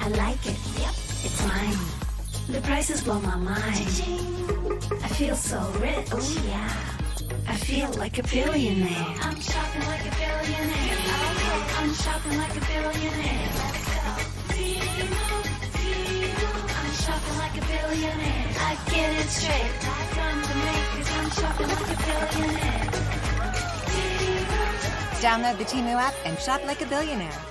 I like it. Yep. It's mine. The prices blow my mind. I feel so rich. Oh yeah. I feel like a billionaire. I'm shopping like a billionaire. I'm shopping like a billionaire. I'm shopping like a billionaire. I get it straight. The makers, I'm shopping like a billionaire. Download the Temu app and shop like a billionaire.